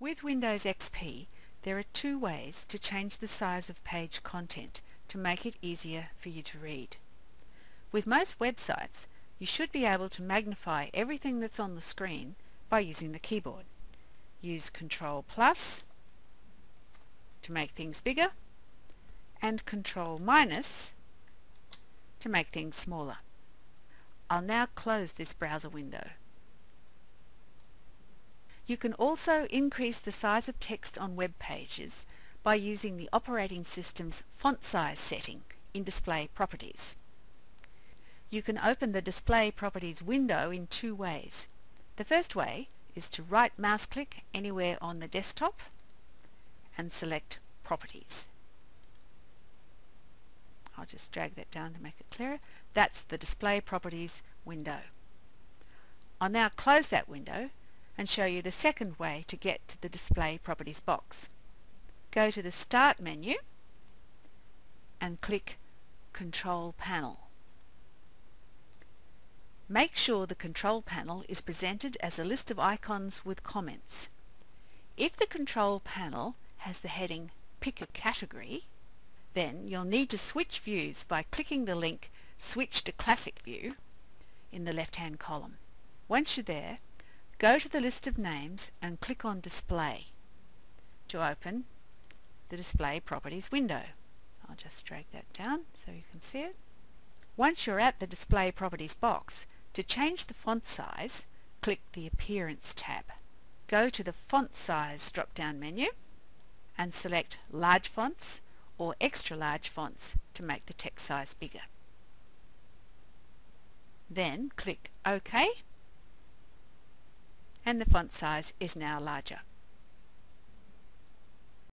With Windows XP, there are two ways to change the size of page content to make it easier for you to read. With most websites, you should be able to magnify everything that's on the screen by using the keyboard. Use Control plus to make things bigger and Control minus to make things smaller. I'll now close this browser window. You can also increase the size of text on web pages by using the operating system's font size setting in Display Properties. You can open the Display Properties window in two ways. The first way is to right mouse click anywhere on the desktop and select Properties. I'll just drag that down to make it clearer. That's the Display Properties window. I'll now close that window and show you the second way to get to the Display Properties box. Go to the Start menu and click Control Panel. Make sure the Control Panel is presented as a list of icons with comments. If the Control Panel has the heading Pick a Category, then you'll need to switch views by clicking the link Switch to Classic View in the left-hand column. Once you're there, Go to the list of names and click on Display to open the Display Properties window. I'll just drag that down so you can see it. Once you're at the Display Properties box, to change the font size, click the Appearance tab. Go to the Font Size drop-down menu and select Large Fonts or Extra Large Fonts to make the text size bigger. Then click OK and the font size is now larger.